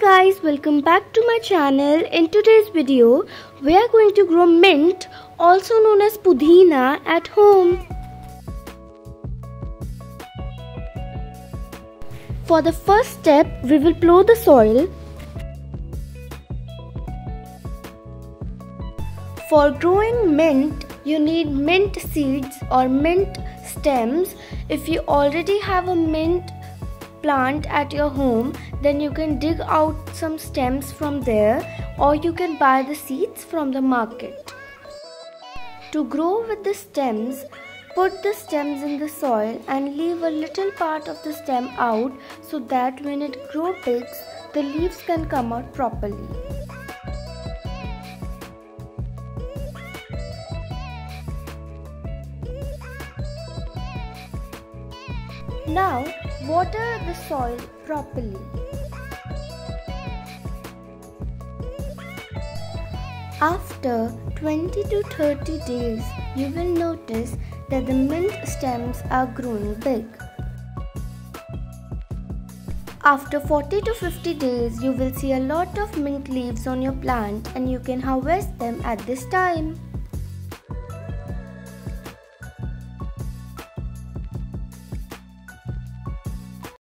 guys welcome back to my channel. In today's video we are going to grow mint also known as pudina at home. For the first step we will plow the soil. For growing mint you need mint seeds or mint stems. If you already have a mint plant at your home, then you can dig out some stems from there or you can buy the seeds from the market. To grow with the stems, put the stems in the soil and leave a little part of the stem out so that when it grows big, the leaves can come out properly. Now water the soil properly. After 20 to 30 days, you will notice that the mint stems are growing big. After 40 to 50 days, you will see a lot of mint leaves on your plant and you can harvest them at this time.